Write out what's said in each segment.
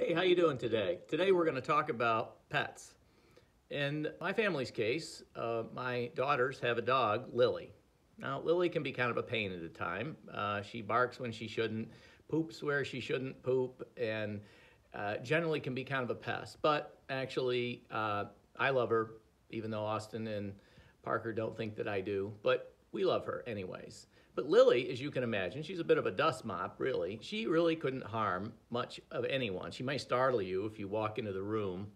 Hey, how you doing today? Today we're going to talk about pets. In my family's case, uh, my daughters have a dog, Lily. Now, Lily can be kind of a pain at a time. Uh, she barks when she shouldn't, poops where she shouldn't poop, and uh, generally can be kind of a pest. But actually, uh, I love her, even though Austin and Parker don't think that I do. But we love her anyways. But Lily, as you can imagine, she's a bit of a dust mop, really. She really couldn't harm much of anyone. She might startle you if you walk into the room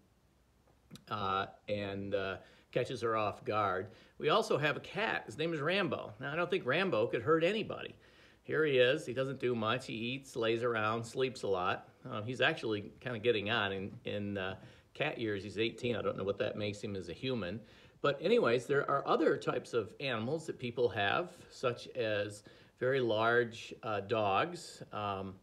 uh, and uh, catches her off guard. We also have a cat. His name is Rambo. Now, I don't think Rambo could hurt anybody. Here he is. He doesn't do much. He eats, lays around, sleeps a lot. Uh, he's actually kind of getting on. In, in uh, cat years, he's 18. I don't know what that makes him as a human. But anyways, there are other types of animals that people have, such as very large uh, dogs. Um,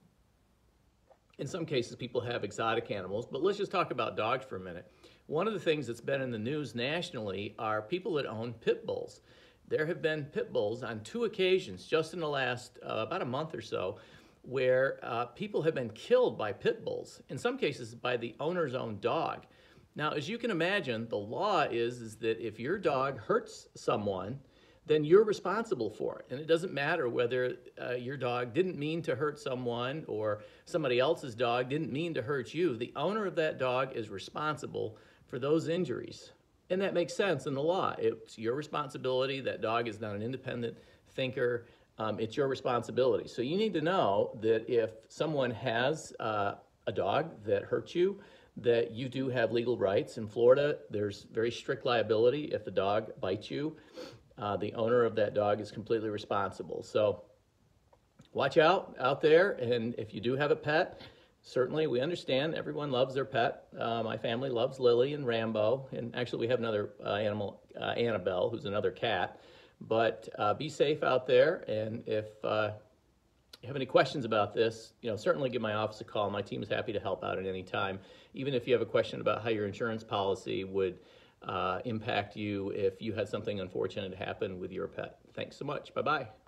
in some cases, people have exotic animals, but let's just talk about dogs for a minute. One of the things that's been in the news nationally are people that own pit bulls. There have been pit bulls on two occasions, just in the last uh, about a month or so, where uh, people have been killed by pit bulls, in some cases by the owner's own dog. Now, as you can imagine, the law is, is that if your dog hurts someone, then you're responsible for it. And it doesn't matter whether uh, your dog didn't mean to hurt someone or somebody else's dog didn't mean to hurt you. The owner of that dog is responsible for those injuries. And that makes sense in the law. It's your responsibility. That dog is not an independent thinker. Um, it's your responsibility. So you need to know that if someone has uh, a dog that hurts you, that you do have legal rights. In Florida, there's very strict liability if the dog bites you. Uh, the owner of that dog is completely responsible. So watch out out there. And if you do have a pet, certainly we understand everyone loves their pet. Uh, my family loves Lily and Rambo. And actually, we have another uh, animal, uh, Annabelle, who's another cat. But uh, be safe out there. And if uh, you have any questions about this, you know, certainly give my office a call. My team is happy to help out at any time. Even if you have a question about how your insurance policy would uh, impact you if you had something unfortunate happen with your pet. Thanks so much. Bye-bye.